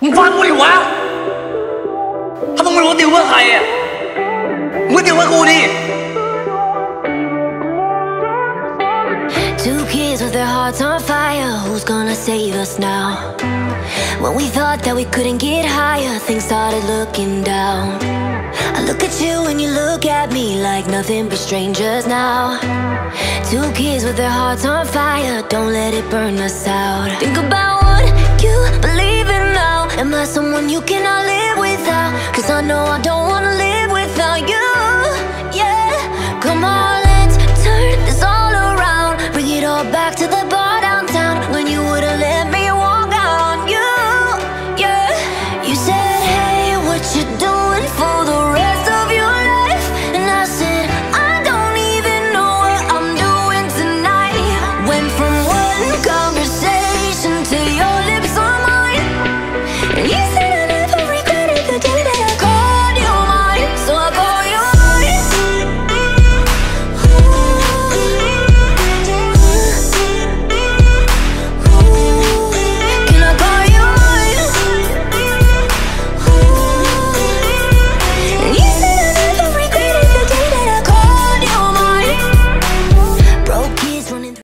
มึงฟังกูดิวะ ถ้ามึงไม่รู้ติวเพื่อใครอ่ะ มึงก็ติวเพื่อกูดิ Two kids with their hearts on fire. Who's gonna save us now? When we thought that we couldn't get higher, things started looking down. I look at you and you look at me like nothing but strangers now. Two kids with their hearts on fire. Don't let it burn us out. Think about someone you cannot live without. Cause I know I don't wanna live without you. Yeah, come on, let's turn this all around. Bring it all back